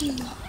Oh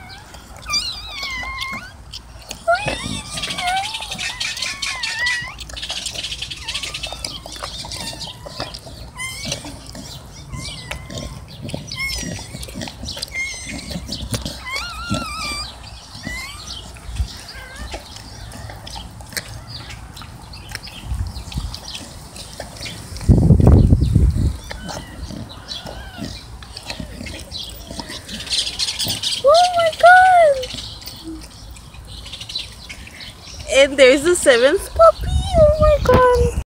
And there's the seventh puppy. Oh my god.